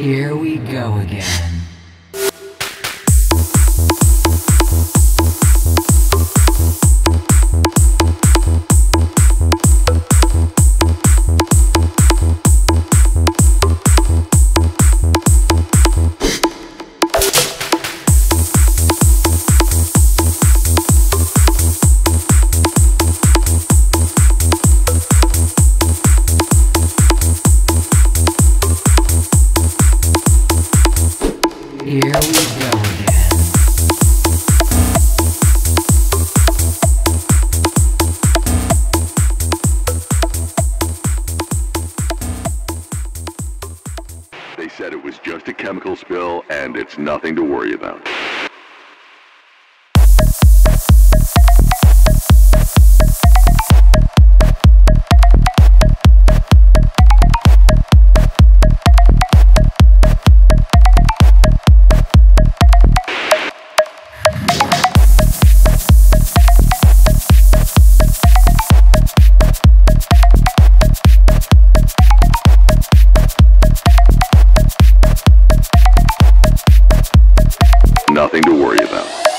Here we go again. Here we go again. They said it was just a chemical spill and it's nothing to worry about. nothing to worry about.